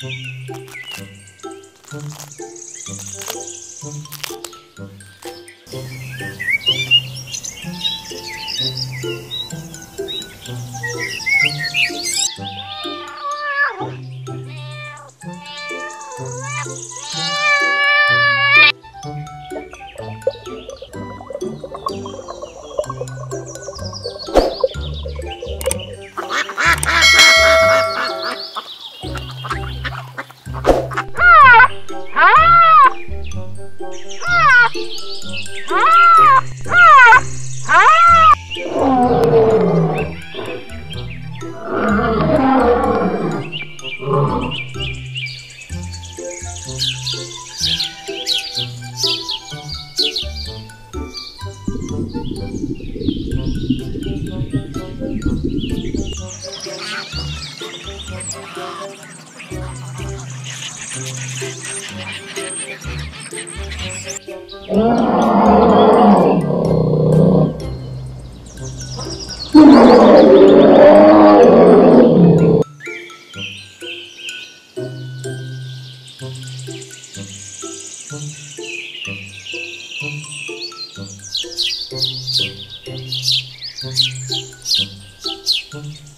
Meow. Thank you. Thank you.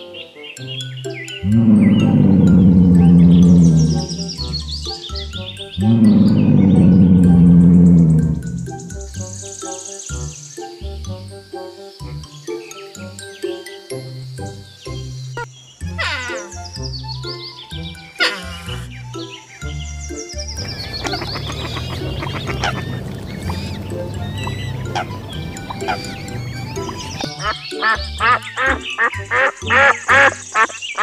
Ha ha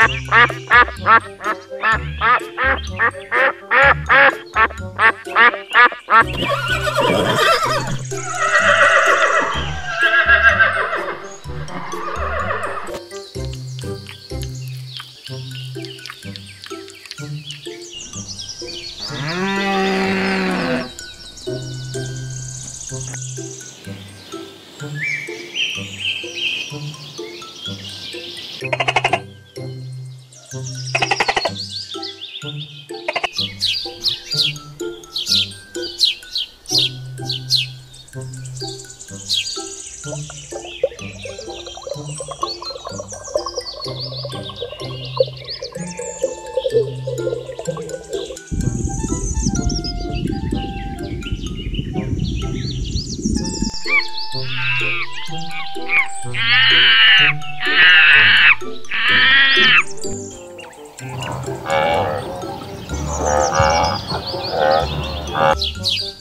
ha! Música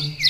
Mm-hmm.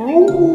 Bye.